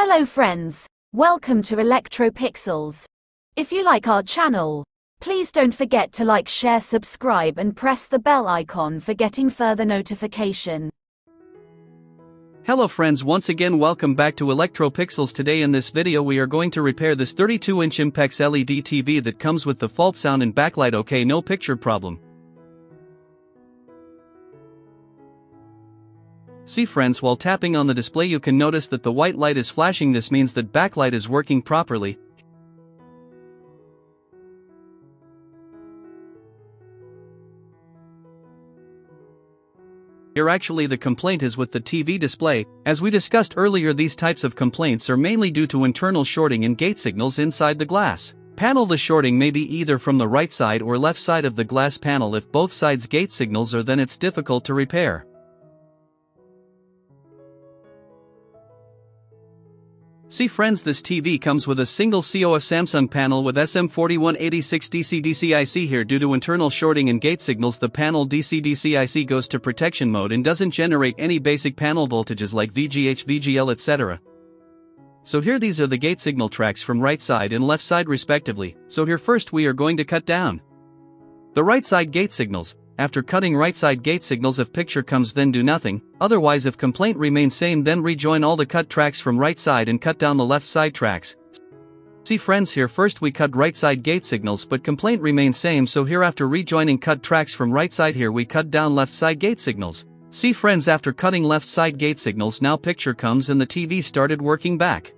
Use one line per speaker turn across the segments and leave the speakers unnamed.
Hello friends, welcome to Electropixels. If you like our channel, please don't forget to like share subscribe and press the bell icon for getting further notification.
Hello friends once again welcome back to Electropixels today in this video we are going to repair this 32-inch Impex LED TV that comes with the fault sound and backlight okay no picture problem. See friends while tapping on the display you can notice that the white light is flashing this means that backlight is working properly. Here actually the complaint is with the TV display, as we discussed earlier these types of complaints are mainly due to internal shorting in gate signals inside the glass. Panel The shorting may be either from the right side or left side of the glass panel if both sides gate signals are then it's difficult to repair. See friends this TV comes with a single COF Samsung panel with SM4186 DC-DC IC here due to internal shorting and gate signals. The panel DC-DC IC goes to protection mode and doesn't generate any basic panel voltages like VGH VGL etc. So here these are the gate signal tracks from right side and left side respectively, so here first we are going to cut down. The right side gate signals, after cutting right side gate signals if picture comes then do nothing, otherwise if complaint remains same then rejoin all the cut tracks from right side and cut down the left side tracks. See friends here first we cut right side gate signals but complaint remains same so here after rejoining cut tracks from right side here we cut down left side gate signals. See friends after cutting left side gate signals now picture comes and the TV started working back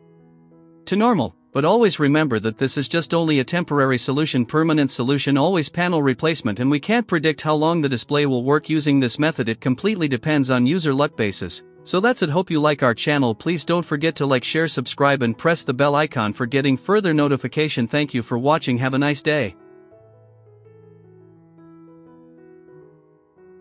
to normal. But always remember that this is just only a temporary solution permanent solution always panel replacement and we can't predict how long the display will work using this method. It completely depends on user luck basis. So that's it. Hope you like our channel. Please don't forget to like share subscribe and press the bell icon for getting further notification. Thank you for watching. Have a nice day.